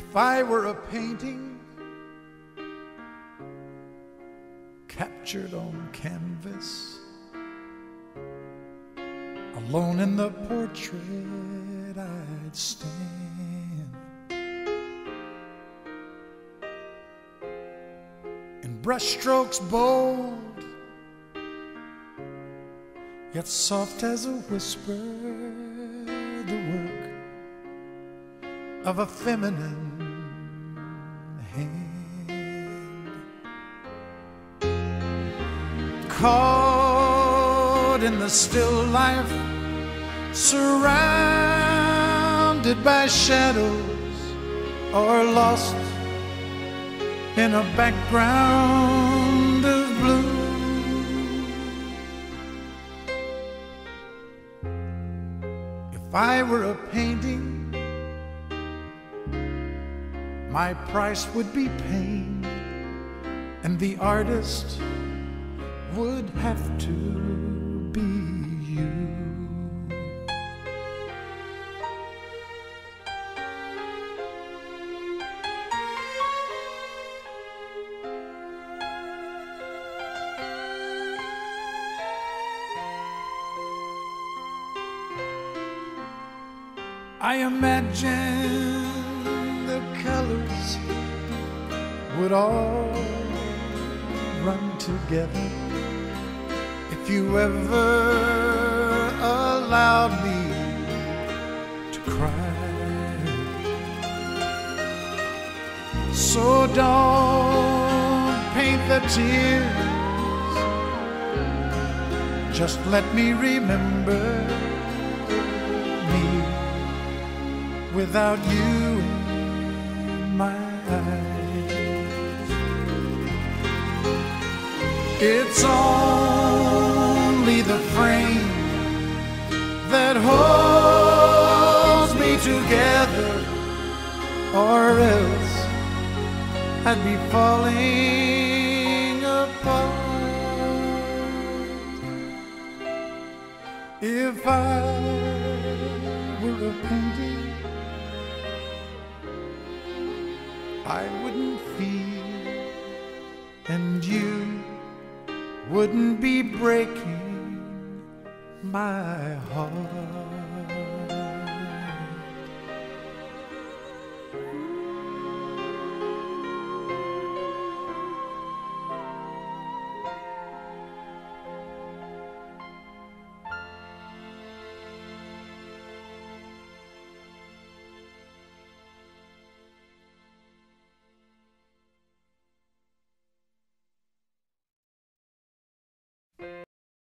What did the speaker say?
If I were a painting captured on canvas, alone in the portrait I'd stand. In brushstrokes bold, yet soft as a whisper, of a feminine hand. Caught in the still life, surrounded by shadows, or lost in a background of blue. If I were a painting, my price would be pain, and the artist would have to be you. I imagine colors would all run together. If you ever allowed me to cry. So don't paint the tears, just let me remember me without you It's only the frame that holds me together, or else I'd be falling apart. If I were a painting, I wouldn't feel, and you wouldn't be breaking my heart.